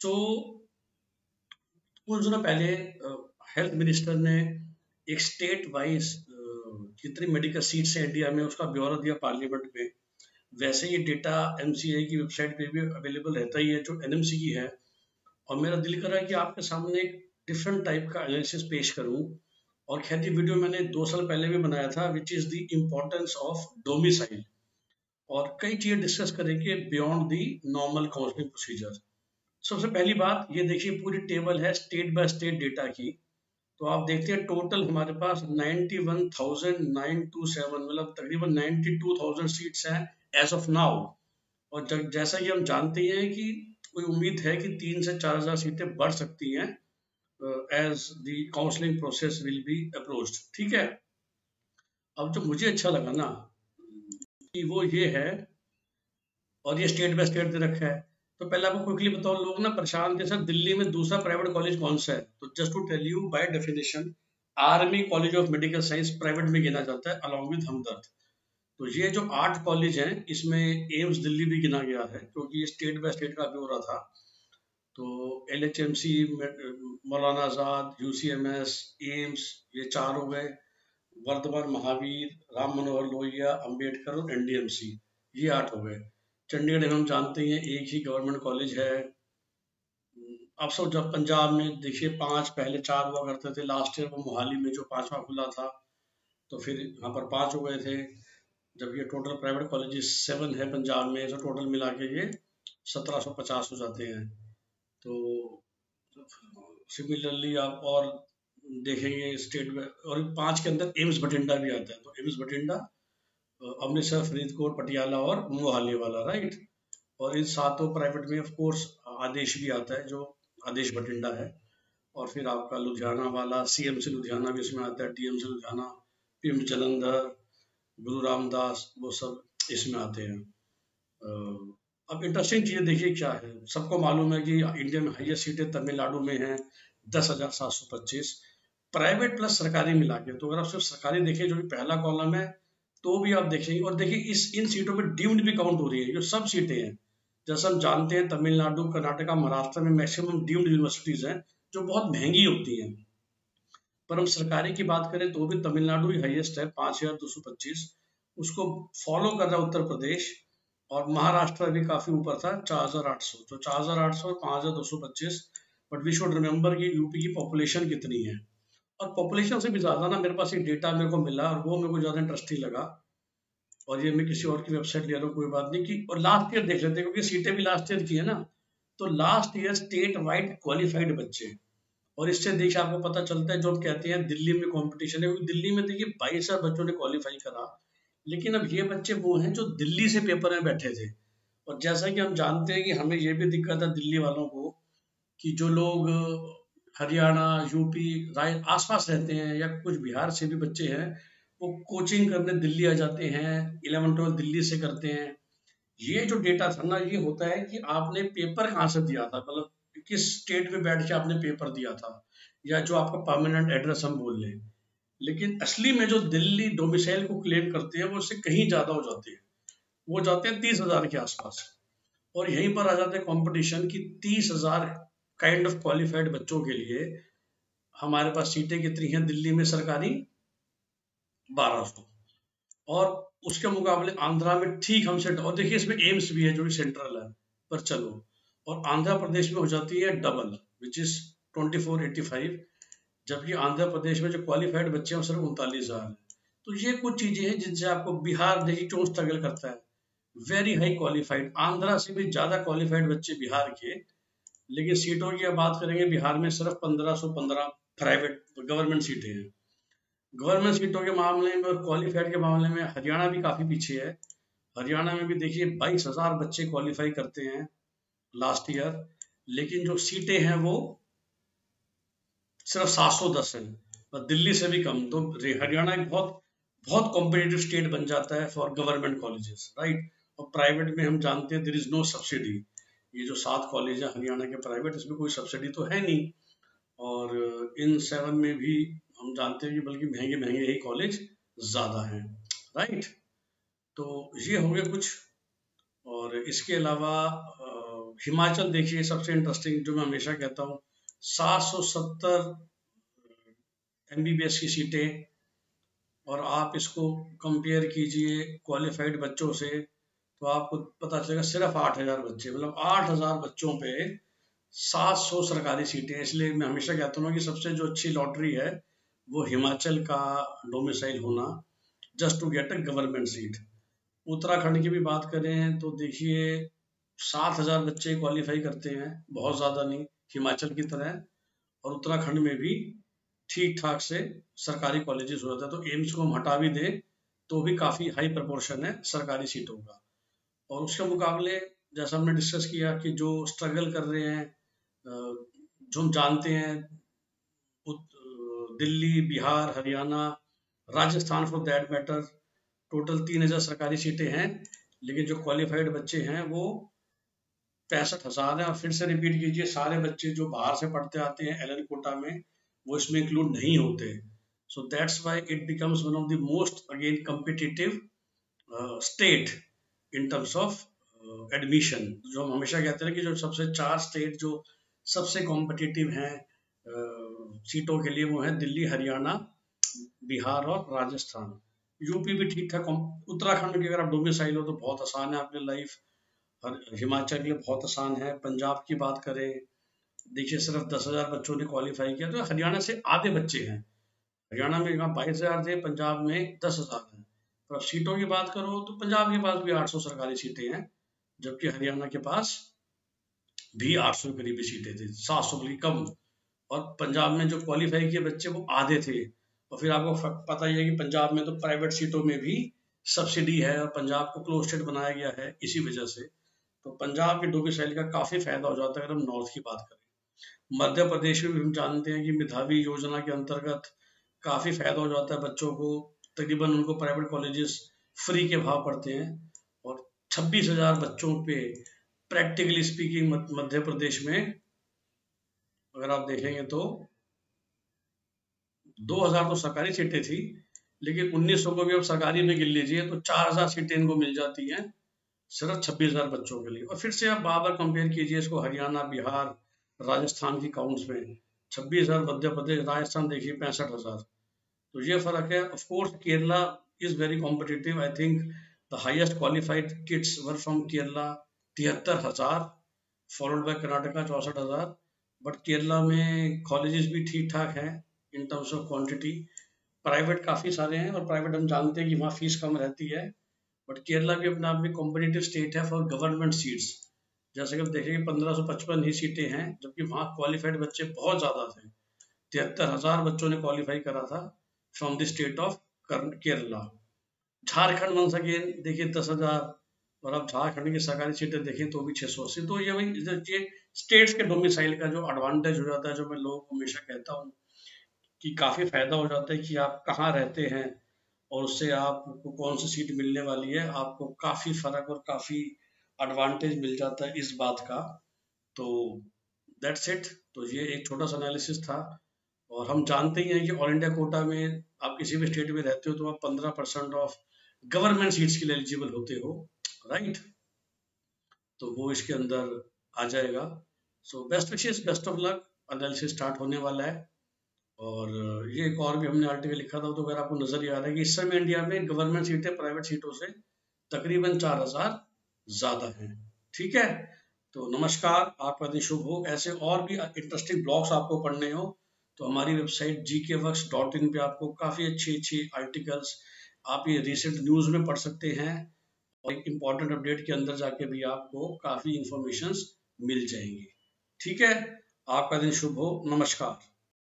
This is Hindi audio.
तो कुछ दिनों पहले हेल्थ मिनिस्टर ने एक स्टेट वाइज जितनी मेडिकल सीट्स हैं इंडिया में, उसका ब्यौरा दिया पार्लियामेंट में। वैसे ये डेटा एम की वेबसाइट पे भी अवेलेबल रहता ही है, जो एनएमसी की है। और मेरा दिल कर रहा है कि आपके सामने एक डिफरेंट टाइप का एनालिसिस पेश करूँ। और खैर ये वीडियो मैंने दो साल पहले भी बनाया था which is the importance of domicile और कई चीज़ें डिस्कस करेंगे beyond the normal counselling procedure सबसे पहली बात ये देखिए पूरी टेबल है स्टेट बाय स्टेट डेटा की। तो आप देखते हैं टोटल हमारे पास 91,927 मतलब तकरीबन 92,000 सीट्स हैं एज ऑफ़ नाउ और जैसा कि हम जानते हैं कि कोई उम्मीद है कि तीन से चार हज़ार सीटें बढ़ सकती हैं as the counselling process will be approach ठीक है? अब जो मुझे अच्छा लगा ना कि वो ये है और ये स्टेट बाय स्टेट दे रखा है। तो पहले आपको क्विकली बताओ, लोग ना परेशान थे, सर, दिल्ली में दूसरा प्राइवेट कॉलेज कौन सा है? तो just to tell you by definition army college of medical science private में गिना जाता है अलॉन्ग विद हमदर्द। तो ये जो आठ कॉलेज हैं, इसमें एम्स दिल्ली भी गिना गया है, क्योंकि ये स्टेट बाय स्टेट का भी हो रहा था। तो L H M C Maulana Azad U C M S AIIMS ये चार हो गए। वर्धमान महावीर, राम मनोहर लोहिया अंबेडकर और एनडीएमसी ये आठ हो गए। चंडीगढ़ हम जानते हैं, एक ही गवर्नमेंट कॉलेज है। अब सब जब पंजाब में देखिए, पाँच पहले चार हुआ करते थे लास्ट ईयर वो मोहाली में जो पांचवा खुला था तो फिर यहाँ पर पाँच हो गए थे। जब ये टोटल प्राइवेट कॉलेज सेवन है पंजाब में तो टोटल मिला के ये सत्रह सौ पचास हो जाते हैं। तो सिमिलरली आप और देखेंगे स्टेट में, और पाँच के अंदर एम्स बठिंडा भी आता है तो एम्स बठिंडा अमृतसर, फरीदकोट, पटियाला और मोहाली वाला राइट और इन सातों प्राइवेट में ऑफ़ कोर्स आदेश भी आता है, जो आदेश बठिंडा है। और फिर आपका लुधियाना वाला सीएम से लुधियाना भी इसमें आता है डीएम से लुधियाना पिम जलंधर, गुरु रामदास, वो सब इसमें आते हैं। अब इंटरेस्टिंग चीज़ देखिए क्या है। सबको मालूम है कि इंडिया में हाइएस्ट सीटें तमिलनाडु में हैं, दस हज़ार सात सौ पच्चीस। प्राइवेट प्लस सरकारी मिला के तो अगर आप सिर्फ़ सरकारी देखें, जो पहला कॉलम है तो भी आप देखेंगे। और देखिए, इस, इन सीटों में डीम्ड भी काउंट हो रही है, जो सब सीटें हैं। जैसे हम जानते हैं, तमिलनाडु, कर्नाटका, महाराष्ट्र में मैक्सिमम डीम्ड यूनिवर्सिटीज हैं, जो बहुत महँगी होती हैं। पर हम सरकारी की बात करें तो भी तमिलनाडु ही हाईएस्ट है, पाँच हज़ार दो सौ पच्चीस। उसको फॉलो कर रहा उत्तर प्रदेश, और महाराष्ट्र भी काफ़ी ऊपर था, चार हज़ार आठ सौ। तो चार हज़ार आठ सौ पाँच हज़ार दो सौ पच्चीस बट वी शुड रिमेम्बर कि यूपी की पॉपुलेशन कितनी है। और पॉपुलेशन से भी ज़्यादा ना मेरे पास एक डेटा मेरे को मिला और वो मेरे को ज़्यादा इंटरेस्टिंग लगा। और ये मैं किसी और की वेबसाइट ले रहा हूँ, कोई बात नहीं कि, और लास्ट ईयर देख लेते हैं, क्योंकि सीटें भी लास्ट ईयर की है ना तो last year state wide qualified बच्चे और इससे देखिए आपको पता चलता है जो हम कहते हैं, दिल्ली में कंपटीशन है, क्योंकि दिल्ली में देखिए बाईस हज़ार बच्चों ने क्वालिफाई करा। लेकिन अब ये बच्चे वो हैं जो दिल्ली से पेपर में बैठे थे। और जैसा कि हम जानते हैं कि हमें ये भी दिक्कत है दिल्ली वालों को कि जो लोग हरियाणा यूपी राय, आसपास रहते हैं या कुछ बिहार से भी बच्चे हैं, वो कोचिंग करने दिल्ली आ जाते हैं इलेवन ट्वेल्थ दिल्ली से करते हैं। ये जो डेटा था ना, ये होता है कि आपने पेपर कहाँ से दिया था? मतलब किस स्टेट में बैठ के आपने पेपर दिया था? या जो आपका परमानेंट एड्रेस हम बोल लें। लेकिन असली में जो दिल्ली डोमिसाइल को क्लेम करते हैं, वो उससे कहीं ज़्यादा हो जाते हैं। वो जाते हैं तीस हज़ार के आसपास। और यहीं पर आ जाते हैं कंपटीशन की तीस हज़ार काइंड ऑफ़ क्वालिफाइड बच्चों के लिए हमारे पास सीटें कितनी हैं? दिल्ली में सरकारी बारह सौ। और उसके मुकाबले आंध्रा में ठीक हमसे और देखिए इसमें एम्स भी है जो कि सेंट्रल है, पर चलो। और आंध्र प्रदेश में हो जाती है double which is twenty four eighty five जबकि आंध्र प्रदेश में जो क्वालिफाइड बच्चे हैं सिर्फ़ उनतालीस हज़ार है। तो ये कुछ चीज़ें हैं जिनसे आपको बिहार, देखिए क्यों स्ट्रगल करता है। वेरी हाई क्वालिफाइड आंध्रा से भी ज़्यादा क्वालिफाइड बच्चे बिहार के लेकिन सीटों की बात करेंगे, बिहार में सिर्फ़ पंद्रह सौ पंद्रह प्राइवेट गवर्नमेंट सीटें हैं। गवर्नमेंट सीटों के मामले में और क्वालिफाइड के मामले में हरियाणा भी काफ़ी पीछे है। हरियाणा में भी देखिए, बाईस हज़ार बच्चे क्वालिफाई करते हैं लास्ट ईयर लेकिन जो सीटें हैं वो सिर्फ़ सात सौ दस है। और दिल्ली से भी कम तो हरियाणा एक बहुत बहुत कॉम्पिटेटिव स्टेट बन जाता है फॉर गवर्नमेंट कॉलेजेस राइट और प्राइवेट में हम जानते हैं देर इज़ नो सब्सिडी ये जो सात कॉलेज है हरियाणा के प्राइवेट इसमें कोई सब्सिडी तो है नहीं। और इन सेवन में भी हम जानते हैं कि बल्कि महँगे महँगे ही कॉलेज ज़्यादा हैं राइट तो ये हो गया कुछ। और इसके अलावा हिमाचल देखिए, सबसे इंटरेस्टिंग जो मैं हमेशा कहता हूँ, सात सौ सत्तर एम की सीटें। और आप इसको कंपेयर कीजिए क्वालिफाइड बच्चों से तो आपको पता चलेगा सिर्फ़ आठ हज़ार बच्चे मतलब आठ हज़ार बच्चों पे सात सौ सरकारी सीटें इसलिए मैं हमेशा कहता हूँ कि सबसे जो अच्छी लॉटरी है, वो हिमाचल का डोमिसाइल होना just to get a government seat Uttarakhand की भी बात करें तो देखिए, सात हज़ार बच्चे क्वालिफाई करते हैं, बहुत ज़्यादा नहीं, हिमाचल की तरह। और उत्तराखंड में भी ठीक ठाक से सरकारी कॉलेजेस हो जाता है तो एम्स को हम हटा भी दें तो भी काफ़ी हाई प्रपोर्शन है सरकारी सीटों का। और उसके मुकाबले, जैसा हमने डिस्कस किया कि जो स्ट्रगल कर रहे हैं जो हम जानते हैं Delhi, Bihar, Haryana, Rajasthan for that matter total तीन हज़ार सरकारी सीटें हैं, लेकिन जो क्वालिफाइड बच्चे हैं, वो पैंसठ हज़ार है। और फिर से रिपीट कीजिए, सारे बच्चे जो बाहर से पढ़ते आते हैं एल कोटा में, वो इसमें इंक्लूड नहीं होते। So that's why it becomes one of the most again competitive state in terms of admission जो हम हमेशा कहते हैं कि जो सबसे चार स्टेट जो सबसे कॉम्पिटिटिव हैं सीटों के लिए वो है दिल्ली, हरियाणा, बिहार और राजस्थान। यूपी भी ठीक ठाक उत्तराखंड की अगर आप डोमिसाइल हो तो बहुत आसान है आपकी लाइफ और हिमाचल के लिए बहुत आसान है। पंजाब की बात करें, देखिए सिर्फ़ दस हज़ार बच्चों ने क्वालिफाई किया तो हरियाणा से आधे बच्चे हैं। हरियाणा में यहाँ बाईस हज़ार थे, पंजाब में दस हज़ार हैं। तो अब सीटों की बात करो तो पंजाब के पास भी आठ सौ सरकारी सीटें हैं, जबकि हरियाणा के पास भी आठ सौ करीबी सीटें थी, सात सौ बल्कि कम। और पंजाब में जो क्वालिफाई किए बच्चे, वो आधे थे। और फिर आपको पता ही है कि पंजाब में तो प्राइवेट सीटों में भी सब्सिडी है और पंजाब को क्लोज स्टेट बनाया गया है इसी वजह से। तो पंजाब के शैली का काफ़ी फ़ायदा हो जाता है अगर हम नॉर्थ की बात करें। मध्य प्रदेश में भी हम जानते हैं कि मेधावी योजना के अंतर्गत काफ़ी फ़ायदा हो जाता है बच्चों को। तकरीबन उनको प्राइवेट कॉलेजेस फ्री के भाव पड़ते हैं और छब्बीस हज़ार बच्चों पे प्रैक्टिकली स्पीकिंग मध्य प्रदेश में, अगर आप देखेंगे तो 2000 तो सरकारी सीटें थी, लेकिन 1900 को भी अब सरकारी में गिन लीजिए तो 4000 सीटें इनको मिल जाती हैं सिर्फ़ 26000 बच्चों के लिए। और फिर से आप बार बार कंपेयर कीजिए इसको हरियाणा, बिहार, राजस्थान की काउंट्स में, छब्बीस हज़ार मध्य प्रदेश, राजस्थान देखिए पैंसठ हज़ार। तो ये फ़र्क है। Of course Kerala is very competitive I think the highest qualified kids were from Kerala, तिहत्तर हज़ार फॉलोड बाय कर्नाटका, चौसठ हज़ार। बट केरला में कॉलेजेस भी ठीक ठाक हैं in terms of quantity private काफ़ी सारे हैं और प्राइवेट हम जानते हैं कि वहाँ फ़ीस कम रहती है। बट केरला भी अपने आप में कॉम्पिटेटिव स्टेट है फॉर गवर्नमेंट सीट्स जैसे कि हम देखेंगे, पंद्रह सौ पचपन ही सीटें हैं, जबकि वहाँ क्वालिफाइड बच्चे बहुत ज़्यादा थे। तिहत्तर हज़ार बच्चों ने क्वालिफाई करा था। From the state of Kerala Jharkhand one again देखिए दस हज़ार और अब झारखंड की सरकारी सीटें देखें तो भी छह सौ अस्सी। तो ये वही ये स्टेट्स के डोमिसाइल का जो एडवांटेज हो जाता है, जो मैं लोगों को हमेशा कहता हूँ, कि काफ़ी फ़ायदा हो जाता है कि आप कहाँ रहते हैं और उससे आपको कौन सी सीट मिलने वाली है, आपको काफ़ी फ़र्क और काफ़ी एडवांटेज मिल जाता है इस बात का। तो दैट्स इट तो ये एक छोटा सा एनालिसिस था। और हम जानते ही हैं कि ऑल इंडिया कोटा में आप किसी भी स्टेट में रहते हो तो आप पंद्रह परसेंट ऑफ़ गवर्नमेंट सीट्स के लिए एलिजिबल होते हो राइट तो वो इसके अंदर आ जाएगा। So best wishes best of luck analysis start होने वाला है। और ये एक और भी हमने आर्टिकल लिखा था तो अगर आपको नज़र ही आ रहा है कि इस समय इंडिया में गवर्नमेंट सीटें प्राइवेट सीटों से तकरीबन चार हज़ार ज़्यादा हैं। ठीक है? तो नमस्कार, आपका दिन शुभ हो। ऐसे और भी इंटरेस्टिंग ब्लॉग्स आपको पढ़ने हो। तो हमारी वेबसाइट जी के वर्क डॉट इन पर आपको काफ़ी अच्छी अच्छी आर्टिकल्स आप ये रिसेंट न्यूज़ में पढ़ सकते हैं और एक इंपॉर्टेंट अपडेट के अंदर जाके भी आपको काफ़ी इंफॉर्मेशन मिल जाएँगी। ठीक है? आपका दिन शुभ हो। नमस्कार।